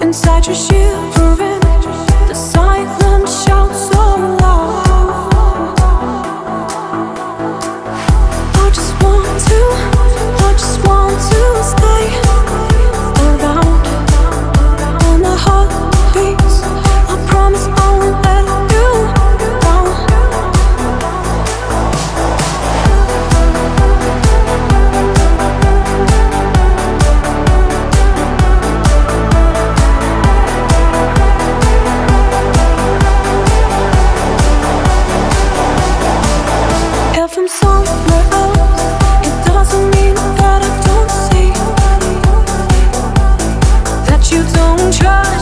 Inside your the 安全。